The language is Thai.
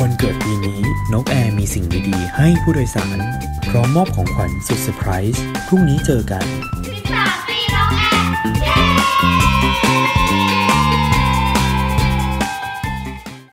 วันเกิดปีนี้นกแอร์มีสิ่งดีๆ ให้ผู้โดยสาร พร้อมมอบของขวัญสุดเซอร์ไพรส์พรุ่งนี้เจอกัน